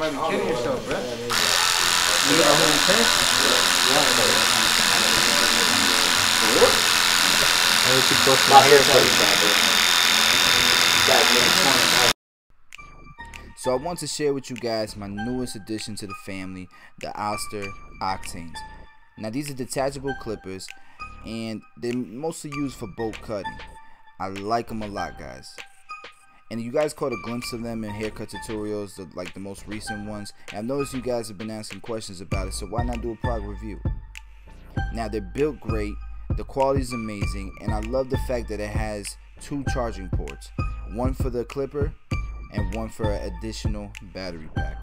might be kidding yourself, bro. You got a whole tank? I need to brush my hair So I want to share with you guys my newest addition to the family, the Oster Octanes. Now these are detachable clippers and they're mostly used for bolt cutting. I like them a lot guys. And you guys caught a glimpse of them in haircut tutorials, the, like the most recent ones. And I've noticed you guys have been asking questions about it, so why not do a product review? Now they're built great, the quality is amazing, and I love the fact that it has two charging ports. One for the clipper and one for an additional battery pack.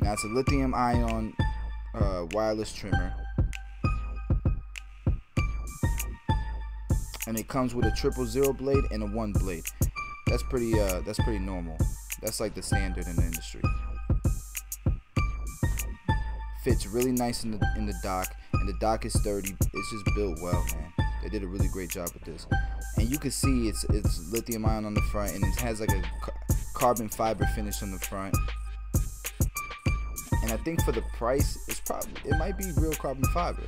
Now it's a lithium ion uh, wireless trimmer. And it comes with a triple zero blade and a one blade. That's pretty uh that's pretty normal. That's like the standard in the industry. Fits really nice in the in the dock and the dock is sturdy. It's just built well, man. They did a really great job with this. And you can see it's it's lithium ion on the front and it has like a carbon fiber finish on the front. And I think for the price, it's probably it might be real carbon fiber.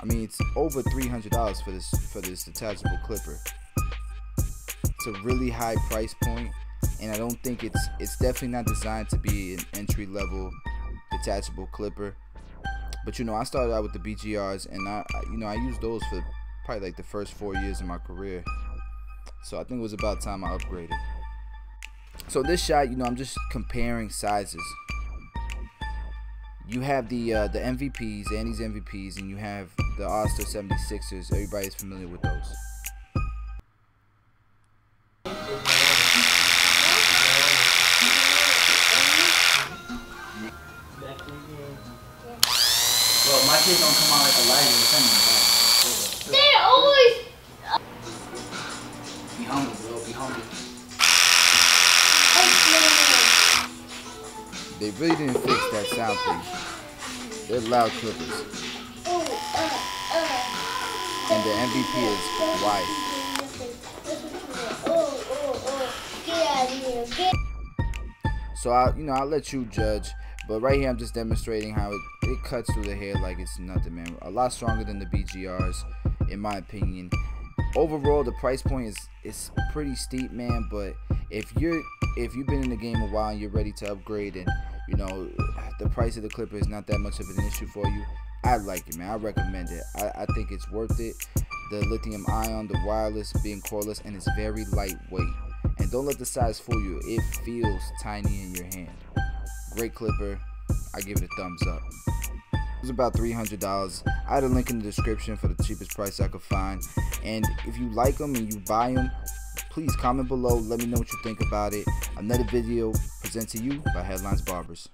I mean, it's over three hundred dollars for this for this detachable clipper. It's a really high price point, and I don't think it's it's definitely not designed to be an entry level detachable clipper. But you know, I started out with the BGRs, and I you know I used those for probably like the first four years of my career. So I think it was about time I upgraded. So this shot, you know, I'm just comparing sizes. You have the uh, the MVPs, Andis MVPs, and you have the Oster 76ers. Everybody's familiar with those. Well, my kids don't come out like a light in the They're always. Be humble, bro. Be humble. They really didn't fix that sound thing. They're loud clippers. And the MVP is white. So I, you know, I'll let you judge. But right here, I'm just demonstrating how it, it cuts through the hair like it's nothing, man. A lot stronger than the BGRs, in my opinion. Overall, the price point is is pretty steep, man. But if you're if you've been in the game a while and you're ready to upgrade, and you know the price of the clipper is not that much of an issue for you, I like it, man. I recommend it. I, I think it's worth it. The lithium ion, the wireless, being cordless, and it's very lightweight. And don't let the size fool you. It feels tiny in your hand great clipper i give it a thumbs up it was about $300 i had a link in the description for the cheapest price i could find and if you like them and you buy them please comment below let me know what you think about it another video presented to you by headlines barbers